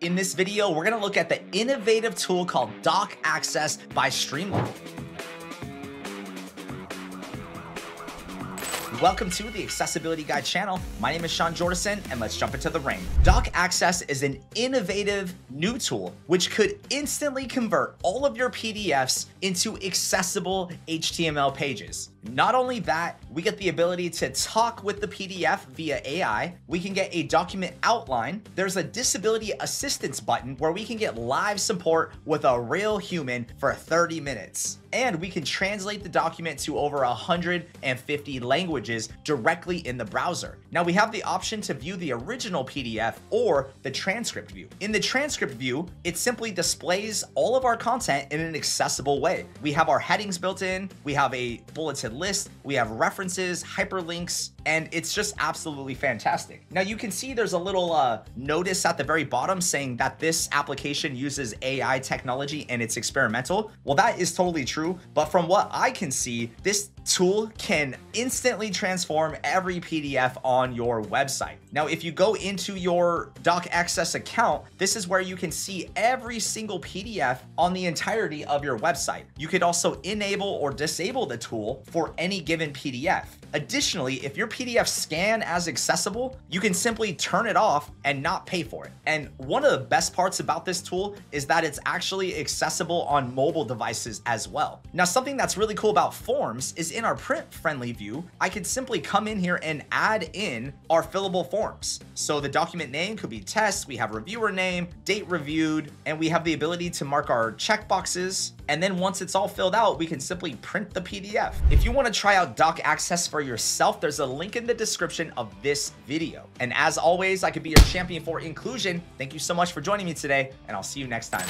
In this video, we're gonna look at the innovative tool called Doc Access by Streamline. Welcome to the Accessibility Guy channel. My name is Shawn Jordison, and let's jump into the ring. Doc Access is an innovative new tool which could instantly convert all of your PDFs into accessible HTML pages. Not only that, we get the ability to talk with the PDF via AI. We can get a document outline. There's a disability assistance button where we can get live support with a real human for 30 minutes and we can translate the document to over 150 languages directly in the browser. Now we have the option to view the original PDF or the transcript view. In the transcript view, it simply displays all of our content in an accessible way. We have our headings built in, we have a bulleted list, we have references, hyperlinks, and it's just absolutely fantastic. Now you can see there's a little uh, notice at the very bottom saying that this application uses AI technology and it's experimental. Well, that is totally true, but from what I can see, this tool can instantly transform every PDF on your website. Now, if you go into your Doc Access account, this is where you can see every single PDF on the entirety of your website. You could also enable or disable the tool for any given PDF. Additionally, if your PDF scan as accessible, you can simply turn it off and not pay for it. And one of the best parts about this tool is that it's actually accessible on mobile devices as well. Now, something that's really cool about forms is in our print friendly view, I could simply come in here and add in our fillable forms. So the document name could be test, we have reviewer name, date reviewed, and we have the ability to mark our checkboxes. And then once it's all filled out, we can simply print the PDF. If you wanna try out Doc Access for yourself, there's a link in the description of this video. And as always, I could be your champion for inclusion. Thank you so much for joining me today, and I'll see you next time.